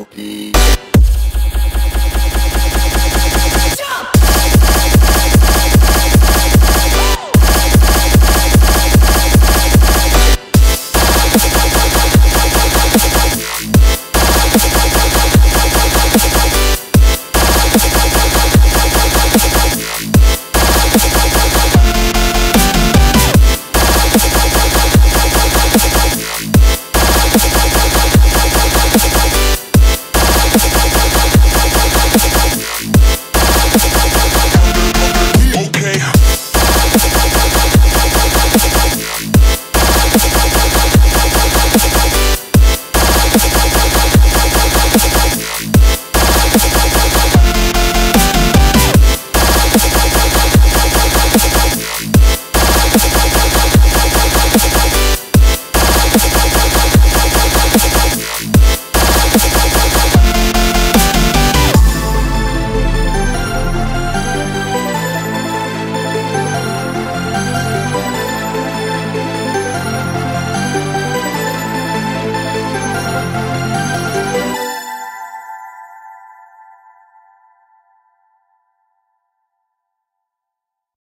I-O-P Okay.